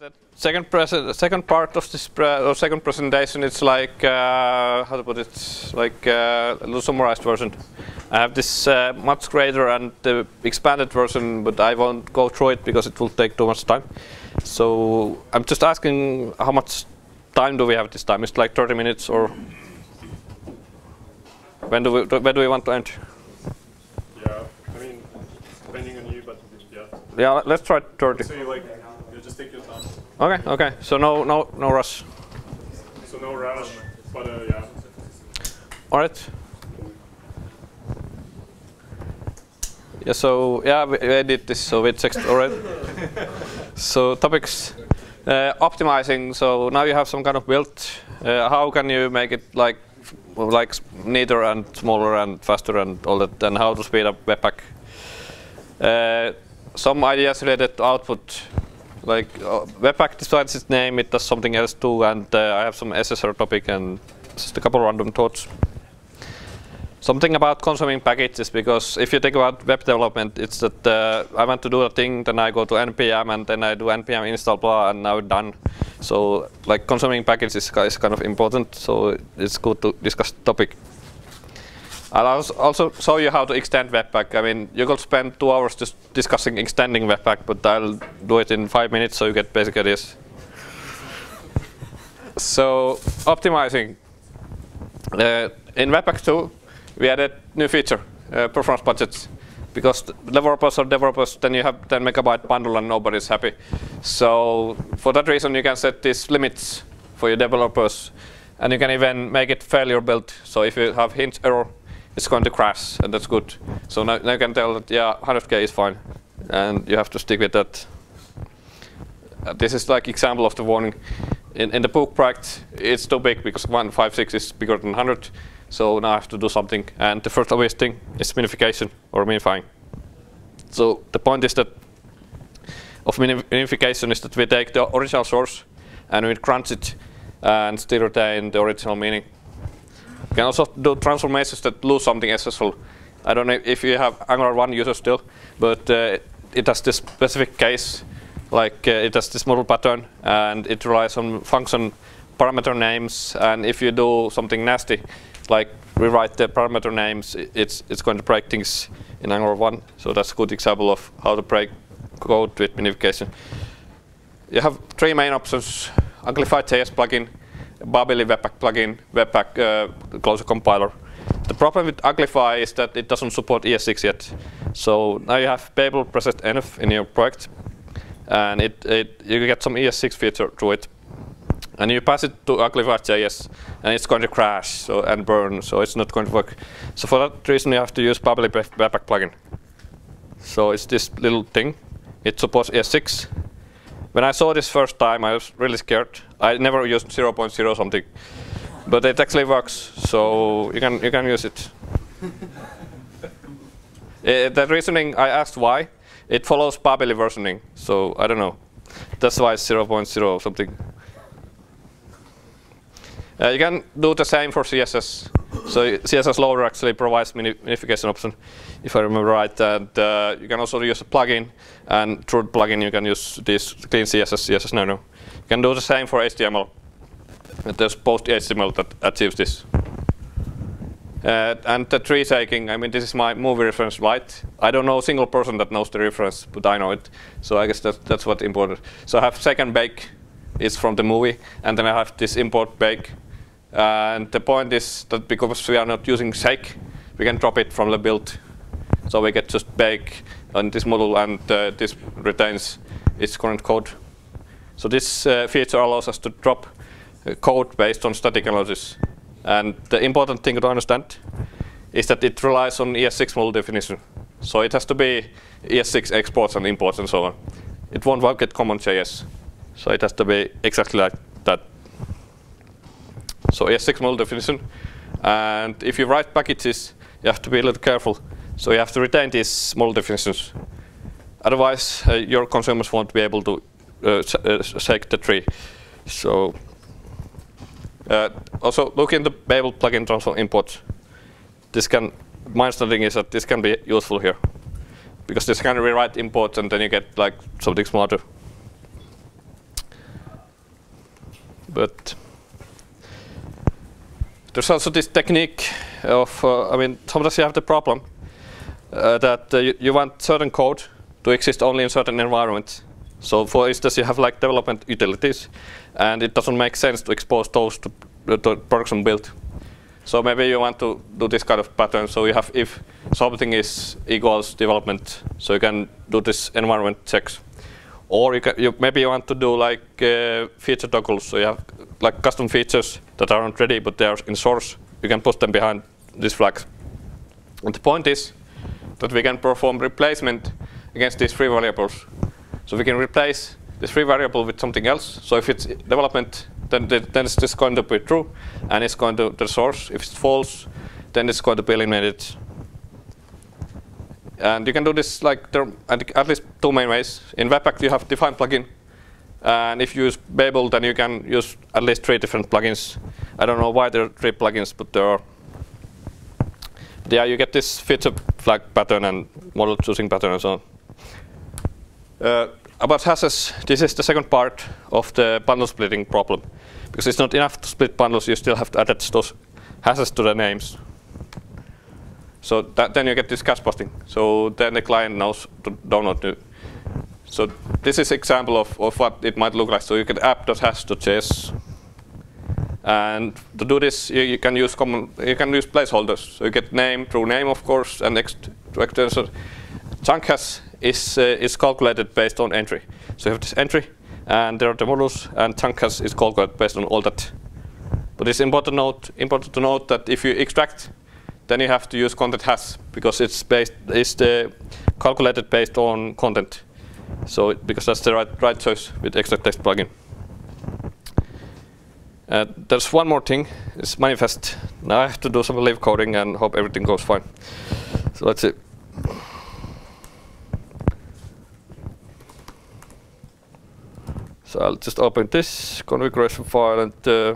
The second, the second part of this or second presentation, it's like uh, how to put it, like uh, a little summarized version. I have this uh, much greater and expanded version, but I won't go through it because it will take too much time. So I'm just asking how much time do we have this time? It's like 30 minutes or when do we when do we want to end? Yeah, I mean, depending on you, but yeah. Yeah, let's try 30. So you like just take your time. Okay, okay. So no, no, no rush. So no rush, but uh, yeah. All right. Yeah. So yeah, we, we did this. So we checked already. so topics. Uh, optimizing. So now you have some kind of build. Uh, how can you make it like like neater and smaller and faster and all that? And how to speed up Webpack? Uh, some ideas related to output like uh, Webpack decides its name, it does something else too, and uh, I have some SSR topic and just a couple random thoughts. Something about consuming packages, because if you think about web development, it's that uh, I want to do a thing, then I go to npm, and then I do npm install blah, and now done. So like consuming packages is kind of important, so it's good to discuss the topic. I'll also show you how to extend Webpack. I mean, you could spend two hours just discussing extending Webpack, but I'll do it in five minutes so you get basic ideas. so, optimizing. Uh, in Webpack 2, we added new feature, uh, performance budgets. Because developers are developers, then you have 10 megabyte bundle and nobody's happy. So, for that reason, you can set these limits for your developers. And you can even make it failure built. So if you have hint error, it's going to crash, and that's good. So now, now you can tell that, yeah, 100k is fine, and you have to stick with that. Uh, this is like example of the warning. In, in the book project, it's too big because 156 is bigger than 100, so now I have to do something. And the first obvious thing is minification or minifying. So the point is that of minification is that we take the original source and we crunch it and still retain the original meaning. You can also do transformations that lose something essential. I don't know if you have Angular 1 users still, but uh, it has this specific case, like uh, it has this model pattern, and it relies on function parameter names. And if you do something nasty, like rewrite the parameter names, it's it's going to break things in Angular 1. So that's a good example of how to break code with minification. You have three main options: Uglify.js plugin, Babili Webpack plugin, Webpack uh, closure compiler. The problem with Uglify is that it doesn't support ES6 yet. So now you have Babel preset env in your project, and it, it you get some ES6 feature through it. And you pass it to Uglify.js, and it's going to crash so, and burn, so it's not going to work. So for that reason, you have to use Babili Webpack plugin. So it's this little thing. It supports ES6, when I saw this first time, I was really scared. I never used 0.0 something, but it actually works. So you can you can use it. uh, that reasoning, I asked why. It follows Babili versioning, so I don't know. That's why it's 0.0 something. Uh, you can do the same for CSS. So CSS Loader actually provides minification option, if I remember right. And uh, you can also use a plugin, and through the plugin you can use this clean CSS, CSS Nano. You can do the same for HTML. And there's PostHTML that achieves this. Uh, and the tree shaking, I mean, this is my movie reference, right? I don't know a single person that knows the reference, but I know it. So I guess that, that's what's important. So I have second bake, it's from the movie, and then I have this import bake, and the point is that because we are not using shake, we can drop it from the build. So we get just bake on this model and uh, this retains its current code. So this uh, feature allows us to drop uh, code based on static analysis. And the important thing to understand is that it relies on ES6 model definition. So it has to be ES6 exports and imports and so on. It won't work at CommonJS. So it has to be exactly like that. So ES6 model definition. And if you write packages, you have to be a little careful. So you have to retain these model definitions. Otherwise, uh, your consumers won't be able to uh, uh, shake the tree. So uh, also look in the Babel plugin transform import. This can, my understanding is that this can be useful here. Because this can rewrite imports and then you get like something smarter. But there's also this technique of, uh, I mean, sometimes you have the problem that uh, you, you, want certain code to exist only in certain environments. So for instance, you have like development utilities, and it doesn't make sense to expose those to, uh, to production build. So maybe you want to do this kind of pattern. So you have if something is equals development, so you can do this environment checks. Or you, can, you maybe you want to do like uh, feature toggles. So you have like custom features that aren't ready, but they are in source. You can put them behind this flag. And the point is that we can perform replacement against these free variables. So we can replace this free variable with something else. So if it's development, then, then it's just going to be true, and it's going to the source. If it's false, then it's going to be eliminated. And you can do this like there at least two main ways. In Webpack, you have define plugin. And if you use Babel, then you can use at least three different plugins. I don't know why there are three plugins, but there are. Yeah, you get this feature flag pattern and model choosing pattern and so on. Uh, about hashes, this is the second part of the bundle splitting problem. Because it's not enough to split bundles, you still have to attach those hashes to the names. So then you get this cache busting. So then the client knows to download new. So this is example of, of what it might look like. So you get app.hash.js. And to do this, you, you, can use common, you can use placeholders. So you get name, true name, of course, and next extension. chunkhash is, uh, is calculated based on entry. So you have this entry, and there are the models, and chunkhash is calculated based on all that. But it's important, note, important to note that if you extract, then you have to use contenthash because it's based it's the calculated based on content. So it, because that's the right right choice with extract text plugin. Uh, there's one more thing. It's manifest. Now I have to do some live coding and hope everything goes fine. So let's see. So I'll just open this configuration file and uh,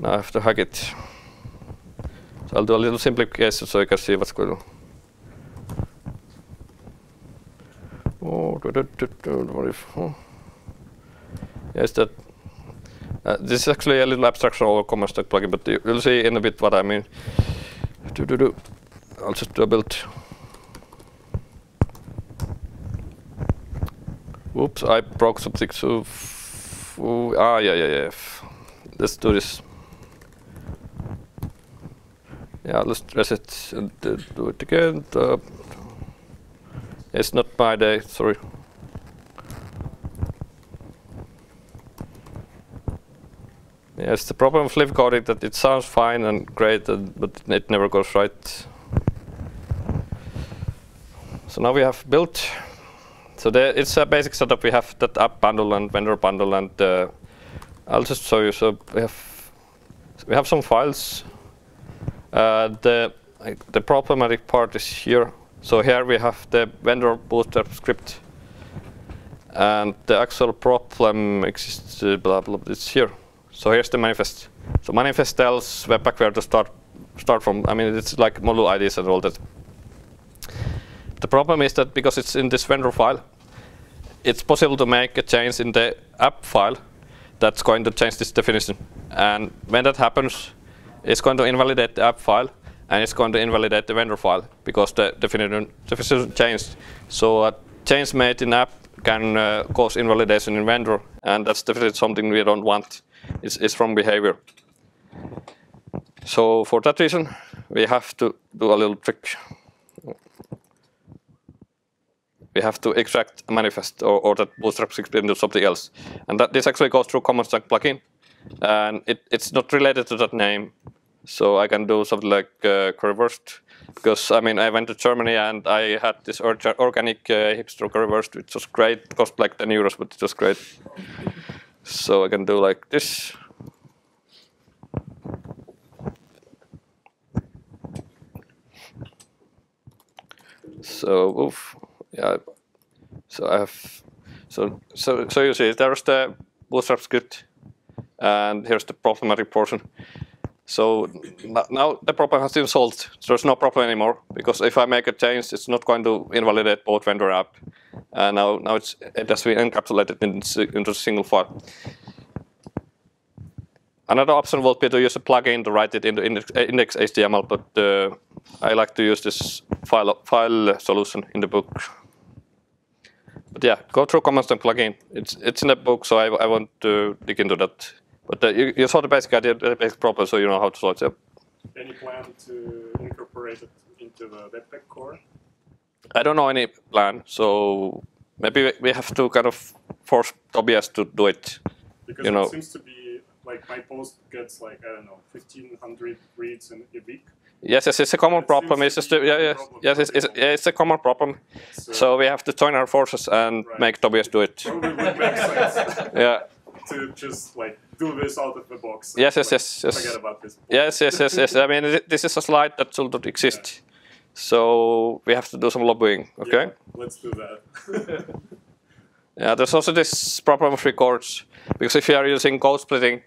now I have to hack it. So I'll do a little simplification so you can see what's going on. Oh, what if, oh. Yes, that uh, this is actually a little abstraction over commons chunk plugin, but you'll see in a bit what I mean. Do, do, do. I'll just do a build. Oops, I broke something. So, ah, yeah, yeah, yeah. Let's do this. Yeah, let's reset and uh, do it again. Uh, it's not my day, sorry. Yes, the problem with live coding that it sounds fine and great, but it never goes right. So now we have built so there, it's a basic setup. We have that app bundle and vendor bundle, and uh, I'll just show you. So we have we have some files. Uh, the the problematic part is here. So here we have the vendor bootstrap script, and the actual problem exists. Uh, blah blah. It's here. So here's the manifest. So manifest tells Webpack where to start start from. I mean, it's like module IDs and all that. The problem is that because it's in this vendor file, it's possible to make a change in the app file that's going to change this definition. And when that happens, it's going to invalidate the app file and it's going to invalidate the vendor file because the definition, definition changed. So a change made in app can uh, cause invalidation in vendor and that's definitely something we don't want. It's, it's from behavior. So for that reason, we have to do a little trick we have to extract a manifest or, or that Bootstrap 6 into something else. And that this actually goes through Commons Chunk plugin. And it, it's not related to that name. So I can do something like uh, reversed. Because I mean, I went to Germany and I had this organic uh, hipster reversed, which was great. Cost like 10 euros, but it was great. So I can do like this. So, oof yeah. So I have, so so so you see, there's the Bootstrap script, and here's the problematic portion. So now the problem has been solved. There's no problem anymore because if I make a change, it's not going to invalidate both vendor app. And now now it's it has been encapsulated in, into a single file. Another option would be to use a plugin to write it into index, index HTML, but uh, I like to use this file file solution in the book. But yeah, go through commands and plugin. It's it's in the book, so I, I won't uh, dig into that. But uh, you, you saw the basic idea, the basic problem, so you know how to solve it. Any plan to incorporate it into the Webpack core? I don't know any plan, so maybe we- have to kind of force Tobias to do it. Because You know- it seems to be like my post gets like I don't know 1500 reads in a week. Yes, yes, it's a common It problem. It's just a- yeah, yes, yes, it's, it's, yeah, it's a common problem. So, So we have to join our forces and Right. make Tobias do it. probably would make sense Yeah. to just like do this out of the box. Yes, yes, like, yes, yes. Forget about this. Yes, yes, yes, yes. I mean, this is a slide that should not exist. So we have to do some lobbying. Okay. Yeah, let's do that. Yeah, there's also this problem of records because if you are using code splitting,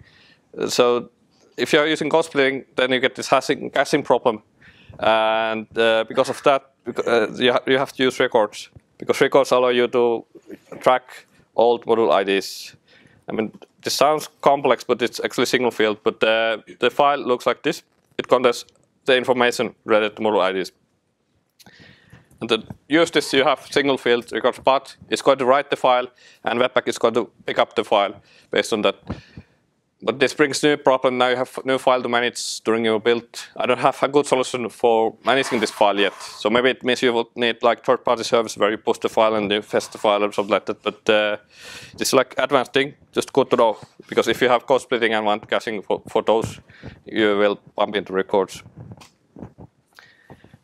uh, so if you are using code splitting, then you get this hashing, caching problem, and uh, because of that, uh, you, ha- you have to use records because records allow you to track old module IDs. I mean, this sounds complex, but it's actually single field. But uh, the file looks like this. It contains the information related to module IDs. And to use this, you have single field records path. It's going to write the file, and Webpack is going to pick up the file based on that. But this brings new problem. Now you have new file to manage during your build. I don't have a good solution for managing this file yet. So maybe it means you will need like third-party service where you push the file and you fetch the file or something like that. But uh, it's like advanced thing, just good to know. Because if you have code splitting and want caching for, for those, you will bump into records.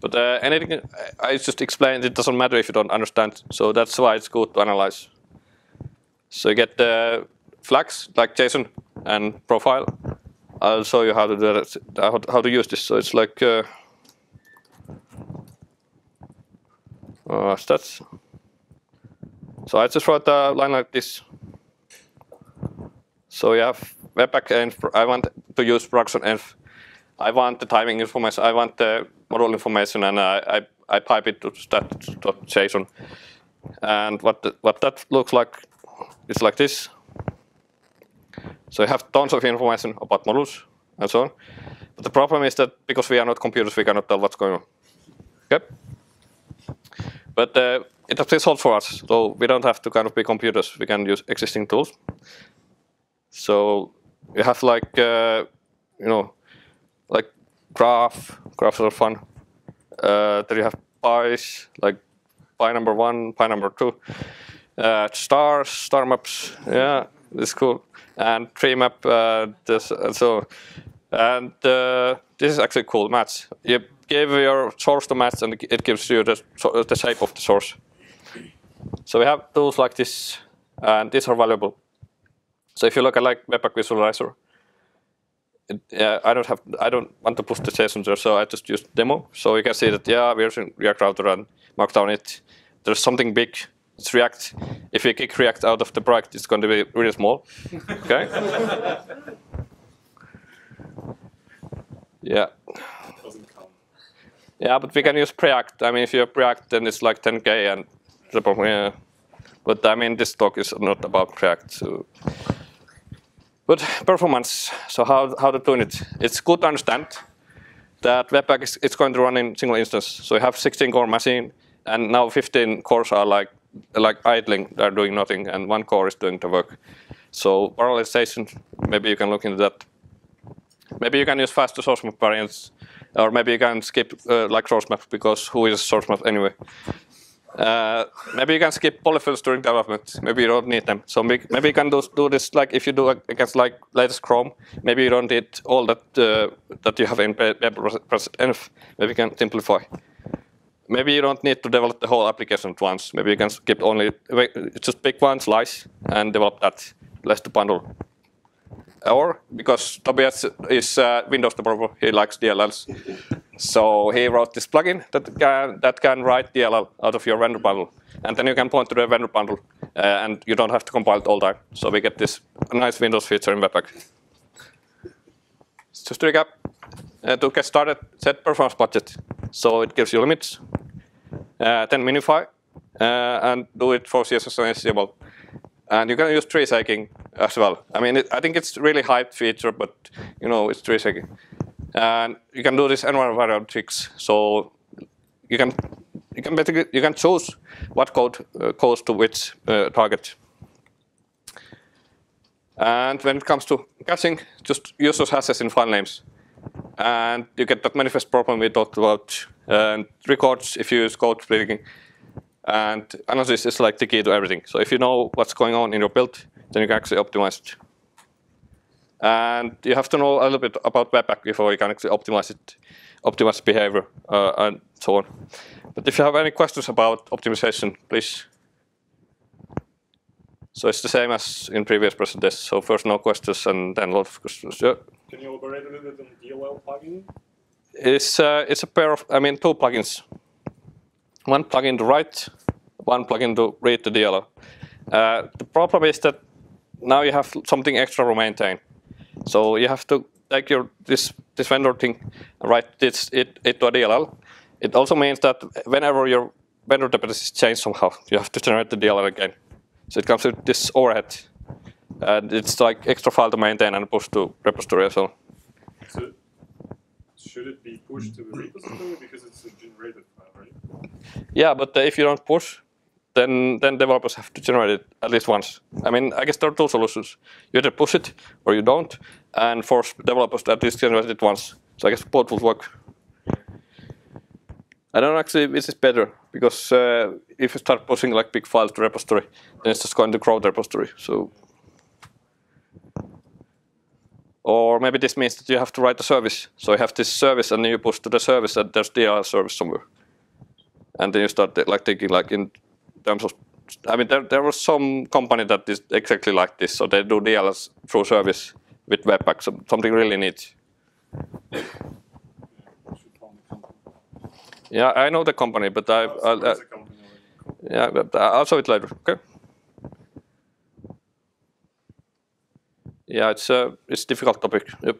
But uh, anything I just explained, it doesn't matter if you don't understand. So that's why it's good to analyze. So you get the flags like JSON and profile. I'll show you how to do that, how, to use this. So it's like uh, uh, stats. So I just wrote a line like this. So you have Webpack and I want to use production env. I want the timing information. I want the model information, and I, I, I pipe it to stat.json. And what the, what that looks like is like this. So you have tons of information about models and so on. But the problem is that because we are not computers, we cannot tell what's going on. Okay. But uh, it has solved for us, so we don't have to kind of be computers. We can use existing tools. So you have like uh, you know like graph. Graphs are fun. Uh, then you have pies, like pie number one, pie number two. Uh, stars, star maps. Yeah, it's cool. And tree map. Uh, this and so. And uh, this is actually cool match. You give your source to match, and it gives you the, the shape of the source. So we have tools like this, and these are valuable. So if you look at like Webpack Visualizer, yeah, I don't have, I don't want to push the JSON there, so I just use demo. So you can see that yeah, we're using React Router and Markdown it. There's something big. It's React. If we kick React out of the project, it's going to be really small. Okay. yeah. Yeah, but we can use Preact. I mean, if you have Preact, then it's like 10k and yeah. But I mean, this talk is not about Preact. So. But performance. So how how to tune it? It's good to understand that Webpack is it's going to run in single instance. So you have 16 core machine, and now 15 cores are like like idling. They're doing nothing, and one core is doing the work. So parallelization. Maybe you can look into that. Maybe you can use faster source map variants, or maybe you can skip uh, like source map because who is source map anyway? Uh, maybe you can skip polyfills during development. Maybe you don't need them. So maybe you can do, do this like if you do against like latest Chrome. Maybe you don't need all that uh, that you have in WebPress.env. Maybe you can simplify. Maybe you don't need to develop the whole application at once. Maybe you can skip only just pick one slice and develop that. Less to bundle or because Tobias is uh, Windows developer, he likes DLLs. So he wrote this plugin that can, that can write DLL out of your vendor bundle. And then you can point to the vendor bundle uh, and you don't have to compile it all time. So we get this nice Windows feature in Webpack. Just to recap, uh, to get started, set performance budget. So it gives you limits. Uh, then minify uh, and do it for CSS and HTML. And you can use tree shaking as well. I mean, it, I think it's really hyped feature, but you know, it's tricky. And you can do this environment variable tricks. So you can you can basically you can choose what code uh, goes to which uh, target. And when it comes to caching, just use those hashes in file names. And you get that manifest problem we talked about. And records if you use code splitting. And analysis is like the key to everything. So if you know what's going on in your build, then you can actually optimize it. And you have to know a little bit about Webpack before you can actually optimize it, optimize behavior, uh, and so on. But if you have any questions about optimization, please so it's the same as in previous presentations. So first no questions and then a lot of questions. Yeah. Can you elaborate a little bit on the DLL plugin? It's, uh, it's a pair of, I mean, two plugins. One plugin to write, one plugin to read the DLL. Uh, the problem is that now you have something extra to maintain. So you have to take your this this vendor thing and write this it, it to a DLL. It also means that whenever your vendor dependencies change somehow, you have to generate the DLL again. So it comes with this overhead. And it's like extra file to maintain and push to repository as well. So should it be pushed to the repository because it's a generated file, right? Yeah, but if you don't push, then then developers have to generate it at least once. I mean, I guess there are two solutions. You either push it or you don't, and force developers to at least generate it once. So I guess both would work. I don't actually which is better because uh, if you start pushing like big files to repository, then it's just going to grow the repository. So, or maybe this means that you have to write a service. So you have this service, and then you push to the service, and there's DLL service somewhere, and then you start like thinking like in terms of. I mean, there there was some company that is exactly like this. So they do DLLs through service with Webpack, so something really neat. Yeah, I know the company, but I, Oh, I'll, so uh, company yeah, but I'll show it later. Okay. Yeah, it's a it's difficult topic. Yep.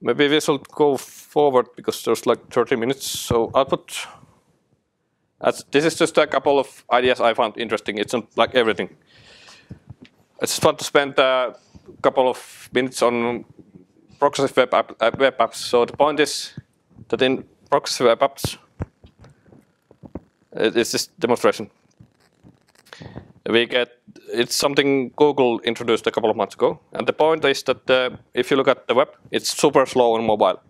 Maybe we should go forward because there's like 30 minutes. So I'll put. As, this is just a couple of ideas I found interesting. It's not like everything. I just want to spend a couple of minutes on progressive web, app, uh, web apps. So the point is that in progressive web apps, it's this demonstration. We get it's something Google introduced a couple of months ago, and the point is that uh, if you look at the web, it's super slow on mobile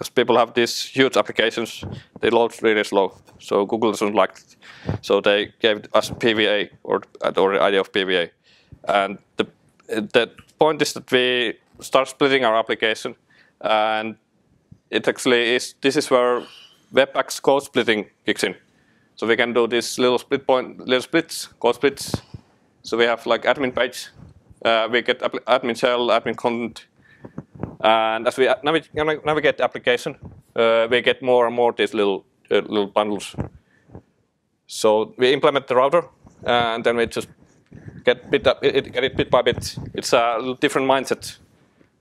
because people have these huge applications. They load really slow, so Google doesn't like it. So they gave us PVA or or the idea of PVA, and the the point is that we start splitting our application, and it actually is this is where Webpack's code splitting kicks in. So we can do this little split point, little splits, code splits. So we have like admin page, uh, we get admin shell, admin content, and as we navi- navi- navigate the application, uh, we get more and more these little uh, little bundles. So we implement the router, and then we just get bit up, it, get it bit by bit. It's a different mindset,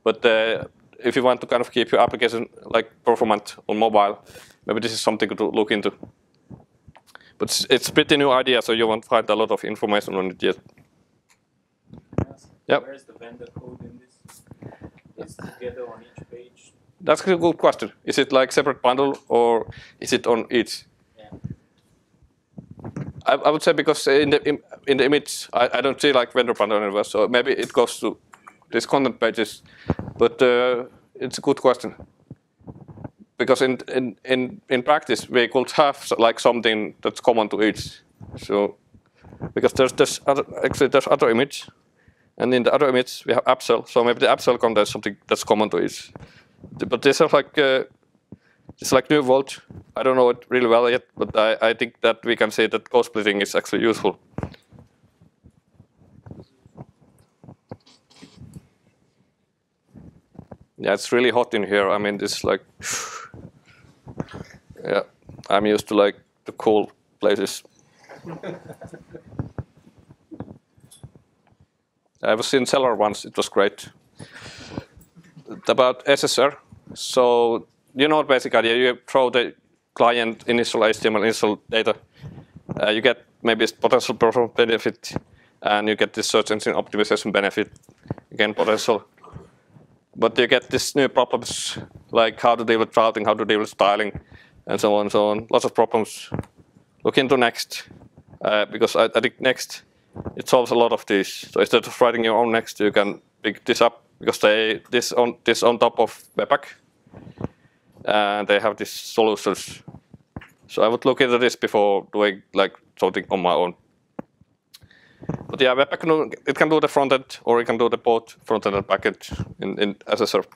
but uh, if you want to kind of keep your application like performant on mobile, maybe this is something to look into. But it's, it's a pretty new idea, so you won't find a lot of information on it yet. Yep. Where's the vendor code in this? It's together on each page. That's a good question. Is it like separate bundle or is it on each? Yeah. I, I would say because in the im- in the image I, I don't see like vendor bundle anywhere, so maybe it goes to these content pages. But uh, it's a good question because in in in in practice we could have like something that's common to each. So because there's this other actually there's other image, and in the other image we have app cell. So maybe the app cell contains something that's common to each. But this is like. Uh, it's like New Vault. I don't know it really well yet, but I, I think that we can say that code splitting is actually useful. Yeah, it's really hot in here. I mean, it's like, yeah, I'm used to like the cool places. I was in Cellar once. It was great. About SSR. So you know basic idea. You throw the client initial HTML initial data. Uh, you get maybe potential performance benefit, and you get this search engine optimization benefit, again potential. But you get these new problems like how to deal with routing, how to deal with styling, and so on and so on. Lots of problems. Look into Next, uh, because I, I think Next, it solves a lot of these. So instead of writing your own Next, you can pick this up because they this on this on top of Webpack, and they have these solutions. So I would look into this before doing like something on my own. But yeah, Webpack it can do the front end or it can do the both front end and back end in, in as a server.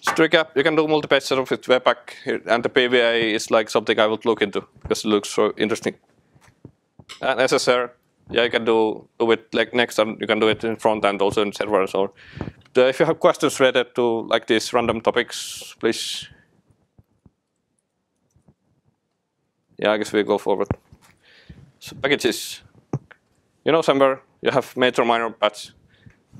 Streak you can do multi-page setup with Webpack, and the PVA is like something I would look into because it looks so interesting. And SSR, yeah, you can do, it like next time, you can do it in front end also in servers. Or if you have questions related to like these random topics, please. Yeah, I guess we go forward. So packages. You know somewhere you have major minor patch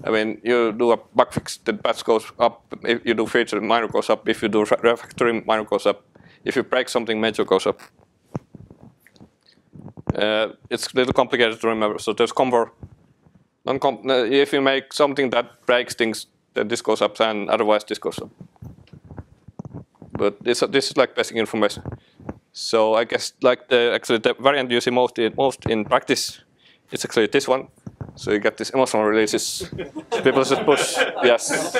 I mean, you do a bug fix, the patch goes up. If you do feature, minor goes up. If you do refactoring, minor goes up. If you break something, major goes up. Uh, it's a little complicated to remember. So there's convert. Uh, if you make something that breaks things, then this goes up, and otherwise this goes up. But this this is like basic information. So I guess like the actually the variant you see most in, most in practice, it's actually this one. So you get these emotional releases. People just push, yes.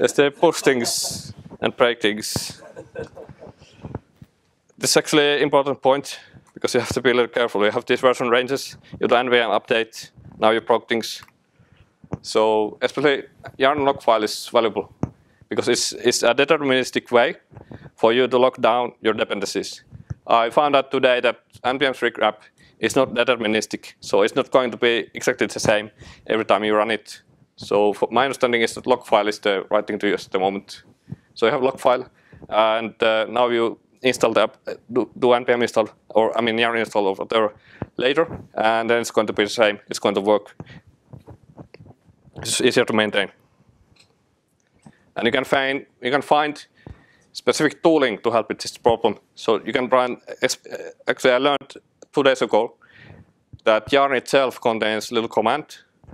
Yes, they push things and break things. This is actually an important point because you have to be a little careful. You have these version ranges, you do npm update, now you broke things. So especially yarn lock file is valuable because it's, it's a deterministic way for you to lock down your dependencies. I found out today that npm regrab it's not deterministic. So it's not going to be exactly the same every time you run it. So my understanding is that lock file is the right thing to use at the moment. So you have lock file, and uh, now you install the app, do, do npm install, or I mean yarn install or whatever later, and then it's going to be the same. It's going to work. It's easier to maintain. And you can find you can find specific tooling to help with this problem. So you can run. Actually, I learned two days ago that yarn itself contains a little command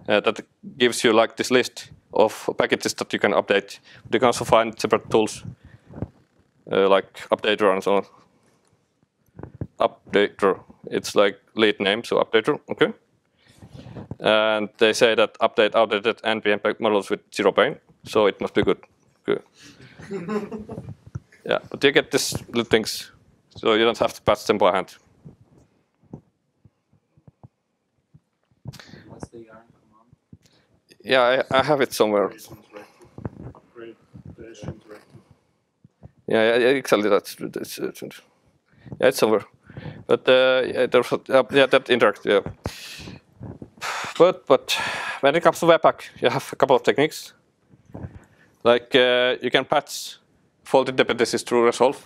uh, that gives you like this list of packages that you can update. You can also find separate tools uh, like updtr and so on. Updtr, it's like lead name, so updtr, okay. And they say that update outdated npm models with zero pain, so it must be good. good. yeah, but you get these little things, so you don't have to patch them by hand. Yeah, I, I have it somewhere. Yeah, yeah, exactly. That's, that's, that's yeah, it's somewhere. But uh, yeah, uh, yeah that interact. Yeah. But but when it comes to Webpack, you have a couple of techniques. Like uh, you can patch faulty dependencies through resolve.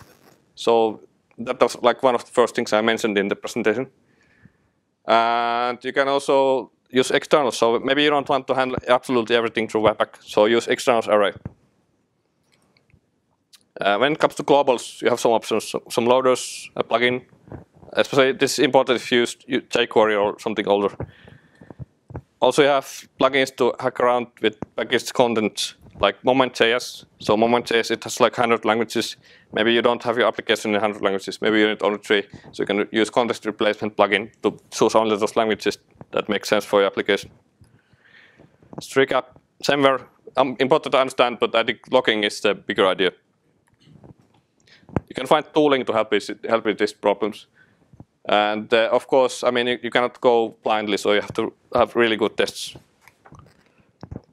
So that was like one of the first things I mentioned in the presentation. And you can also use externals. So maybe you don't want to handle absolutely everything through Webpack. So use externals array. Uh, when it comes to globals, you have some options, some loaders, a plugin. Especially this is important if you use jQuery or something older. Also, you have plugins to hack around with packaged content like Moment.js. So Moment.js, it has like 100 languages. Maybe you don't have your application in 100 languages. Maybe you need only three. So you can use context replacement plugin to choose only those languages that make sense for your application. Streakup, same way. Um, important to understand, but I think logging is the bigger idea. You can find tooling to help with, help with these problems. And uh, of course, I mean, you, you cannot go blindly, so you have to have really good tests.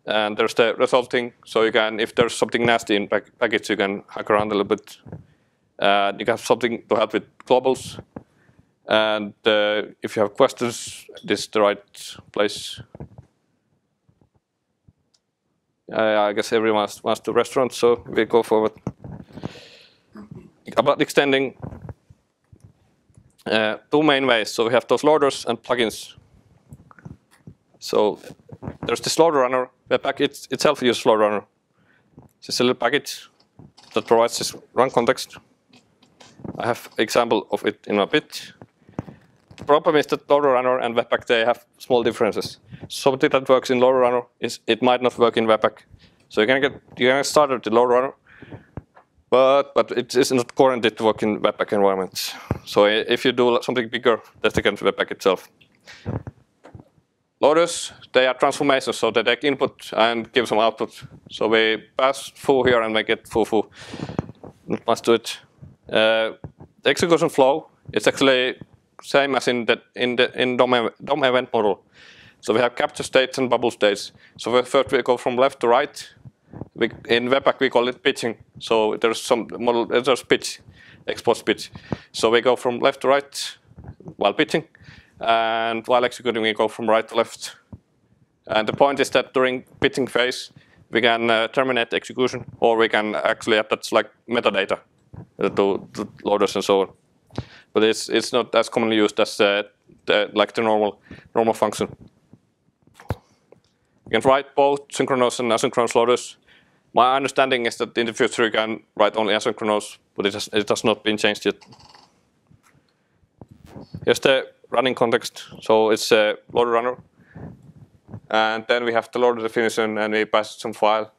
And there's the resulting, so you can, if there's something nasty in pack package, you can hack around a little bit. Uh, you can have something to help with globals. And uh, if you have questions, this is the right place. I guess everyone wants to restaurant, so we go forward. About extending, uh, two main ways. So we have those loaders and plugins. So there's this loader runner. Webpack it, itself uses loader runner. It's a little package that provides this run context. I have example of it in my bit. the problem is that loader runner and Webpack they have small differences. Something that works in loader runner is it might not work in Webpack. So you can get you can start with the LoaderRunner, but but it is not guaranteed to work in Webpack environments. So if you do something bigger, that's against Webpack itself. Loaders, they are transformations, so they take input and give some output. So we pass foo here and make it foo foo. Not much to it. Uh, the execution flow is actually same as in the in the in DOM, DOM event model. So we have capture states and bubble states. So first we go from left to right. We, in Webpack we call it pitching. So there's some model there's pitch, export pitch. So we go from left to right while pitching, and while executing we go from right to left. And the point is that during pitching phase we can uh, terminate execution, or we can actually attach like metadata to, to loaders and so on but it's it's not as commonly used as uh, the, like the normal normal function. You can write both synchronous and asynchronous loaders. My understanding is that in the future you can write only asynchronous, but it has, it has not been changed yet. Here's the running context. So it's a loader runner. And then we have the loader definition and we pass some file.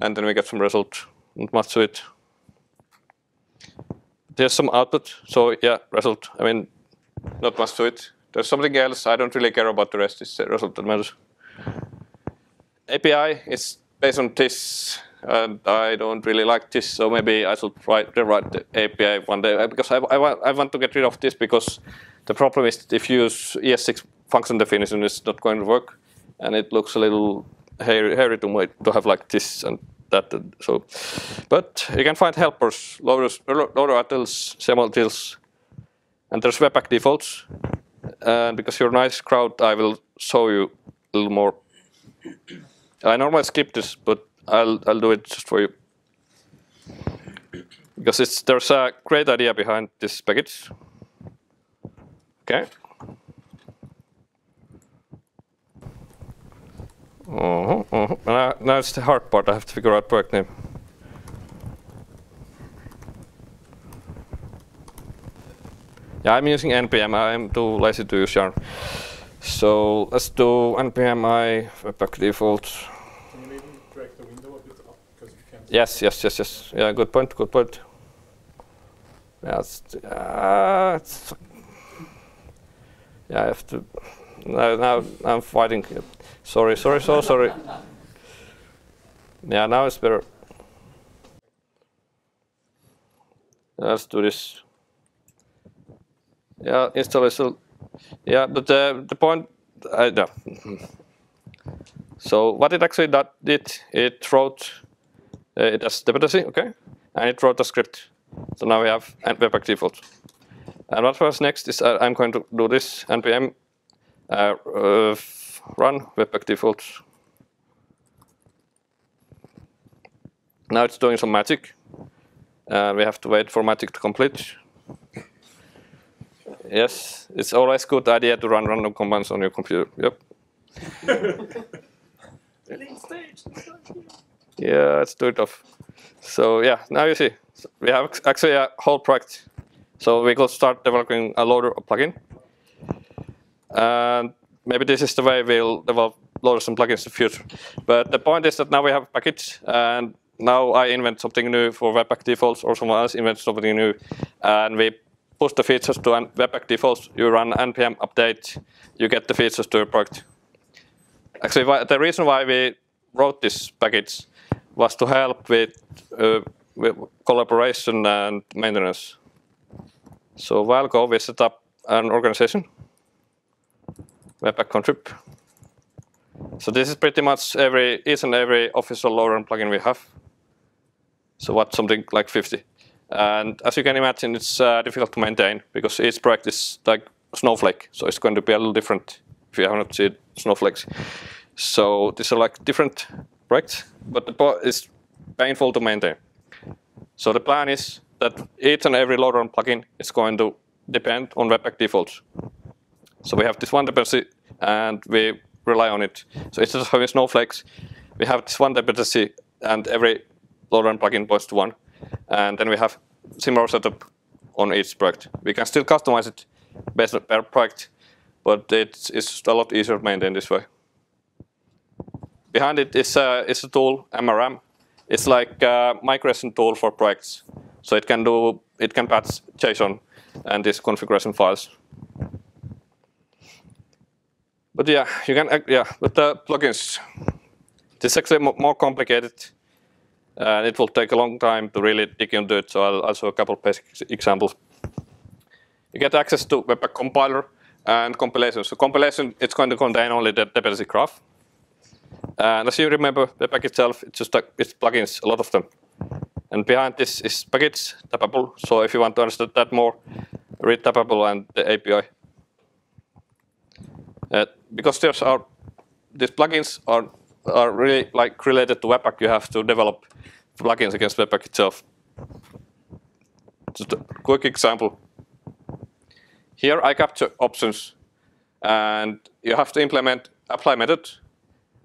And then we get some result. Not much to it there's some output. So yeah, result. I mean, not much to it. There's something else. I don't really care about the rest. It's the result that matters. API is based on this, and I don't really like this. So maybe I should write rewrite the API one day uh, because I, I, want, I want to get rid of this because the problem is if you use ES6 function definition, it's not going to work, and it looks a little hairy, hairy to, to have like this and that. So, but you can find helpers, loader utils, schema-utils, and there's Webpack defaults. And because you're a nice crowd, I will show you a little more. I normally skip this, but I'll I'll do it just for you because it's there's a great idea behind this package. Okay. Uh -huh, uh -huh. Now, now it's the hard part. I have to figure out project name. Yeah, I'm using npm. I'm too lazy to use yarn. So let's do npm i webpack default. Can you maybe drag the window a bit up because you can't. Yes, yes, yes, yes. Yeah, good point. Good point. Yeah, it's, uh, it's yeah. I have to. Now, now I'm fighting. Sorry, sorry, so sorry. Yeah, now it's better. Let's do this. Yeah, install installation. Yeah, but uh, the point, uh, yeah. So what it actually did, it wrote, uh, it has dependency, okay, and it wrote a script. So now we have Webpack default. And what was next is uh, I'm going to do this npm uh, uh, run webpack defaults. Now it's doing some magic. Uh, we have to wait for magic to complete. Yes, it's always good idea to run random commands on your computer. Yep. yeah, let's do it off. So yeah, now you see, so we have actually a whole project. So we could start developing a loader plugin. And maybe this is the way we'll develop loaders and plugins in the future. But the point is that now we have a package, and now I invent something new for Webpack defaults, or someone else invents something new, and we push the features to Webpack defaults. You run npm update, you get the features to your product. Actually, the reason why we wrote this package was to help with, uh, with collaboration and maintenance. So a while ago, we set up an organization Webpack contrib. So this is pretty much every each and every official loader plugin we have. So what something like 50. And as you can imagine, it's uh, difficult to maintain because each project is like Snowflake. So it's going to be a little different if you haven't seen snowflakes. So these are like different projects, but the is painful to maintain. So the plan is that each and every loader plugin is going to depend on Webpack defaults. So we have this one dependency and we rely on it. So instead of having snowflakes, we have this one dependency and every loader plugin points to one. And then we have similar setup on each project. We can still customize it, based on per project, but it's, it's a lot easier to maintain this way. Behind it is a, is a tool, MRM. It's like a migration tool for projects. So it can do, it can patch JSON and these configuration files. But yeah, you can, yeah, with the plugins, this is actually more complicated. And it will take a long time to really dig into it, so I'll, I'll show a couple of basic examples. You get access to Webpack compiler and compilation. So compilation, it's going to contain only the dependency graph. And as you remember, Webpack itself, it's just it's plugins, a lot of them. And behind this is package, Tapable. So if you want to understand that more, read Tapable and the API. Uh, because there's are, these plugins are, are really like related to Webpack, you have to develop plugins against Webpack itself. Just a quick example. Here I capture options and you have to implement apply method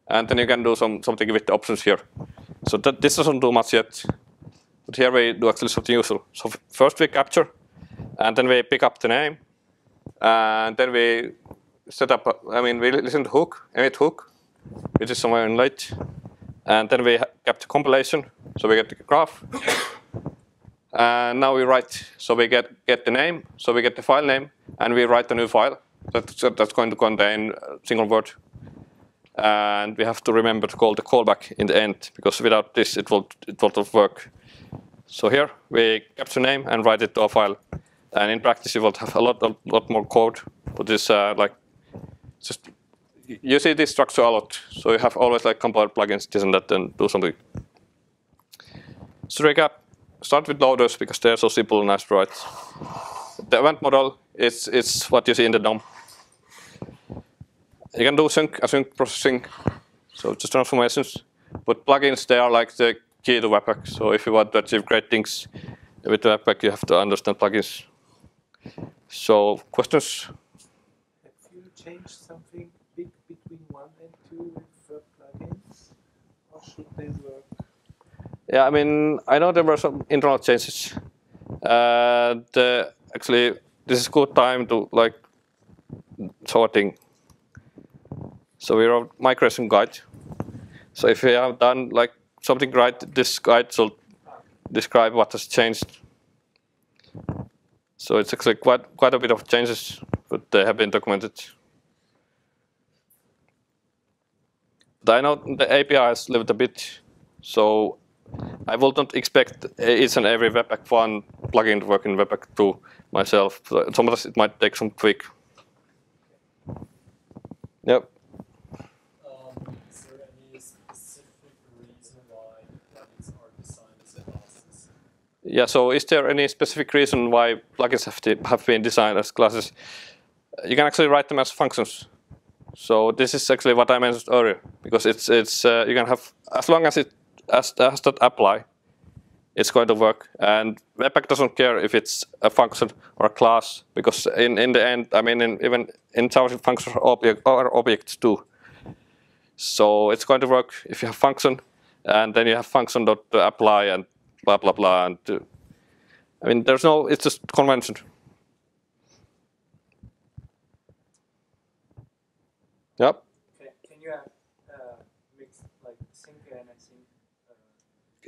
and then you can do some something with the options here. So that this doesn't do much yet, but here we do actually something useful. So first we capture and then we pick up the name and then we set up, I mean we listen to hook, emit hook, which is somewhere in late and then we the compilation, so we get the graph. And now we write, so we get, get the name, so we get the file name, and we write a new file that's, that's going to contain a single word. And we have to remember to call the callback in the end, because without this, it will it not work. So here we capture name and write it to a file. And in practice, you will have a lot, a lot more code, but this uh, like just you see this structure a lot. So you have always like compile plugins, this and that, and do something. So recap, start with loaders because they're so simple and nice write. The event model is, is what you see in the DOM. You can do sync, async processing, so just transformations. But plugins, they are like the key to Webpack. So if you want to achieve great things with Webpack, you have to understand plugins. So questions? Have you changed something big between one and two with plugins, or should they work? Yeah, I mean, I know there were some internal changes. Uh, actually, this is a good time to like sorting. So we wrote migration guide. So if you have done like something right, this guide will describe what has changed. So it's actually quite quite a bit of changes, but they have been documented. But I know the API has lived a bit, so I will not expect each and every Webpack 1 plugin to work in Webpack 2 myself. So sometimes it might take some tweak. Yep. Yeah, so is there any specific reason why plugins have, to, have been designed as classes? You can actually write them as functions. So this is actually what I mentioned earlier, because it's it's uh, you can have as long as it as, as that apply, it's going to work. And Webpack doesn't care if it's a function or a class, because in, in the end, I mean, in, even in JavaScript, functions are, object, are objects too. So it's going to work if you have function, and then you have function dot apply and blah blah blah. And uh, I mean, there's no, it's just convention. Yep. Can, can you have uh, mix like sync and async? Uh,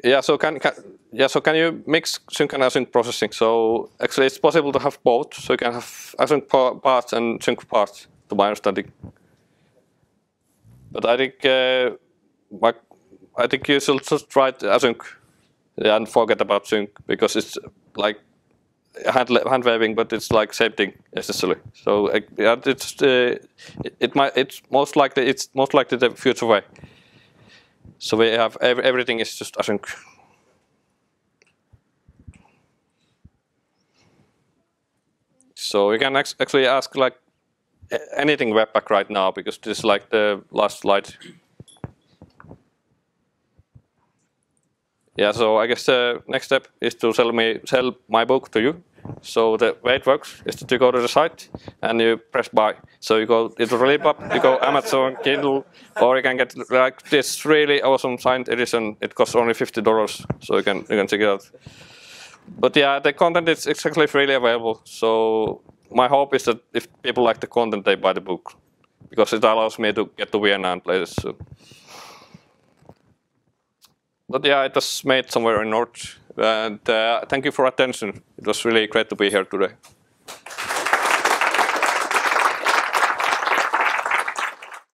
Yeah, so can, can yeah, so can you mix sync and async processing? So actually, it's possible to have both. So you can have async parts and sync parts, to my understanding. But I think uh, I think you should just write async and forget about sync because it's like hand, hand waving, but it's like same thing essentially. So uh, it's uh, it, it might it's most likely it's most likely the future way. So we have every, everything is just async. So you can actually ask like anything Webpack right now because this is like the last slide. Yeah, so I guess the next step is to sell me sell my book to you. So the way it works is that you go to the site and you press buy. So you go, it will really up, you go Amazon, Kindle, or you can get like this really awesome signed edition. It costs only $50, so you can, you can check it out. But yeah, the content is exactly freely available. So my hope is that if people like the content, they buy the book. Because it allows me to get to Vienna and places. So. But yeah, it was made somewhere in North and uh, thank you for attention. It was really great to be here today.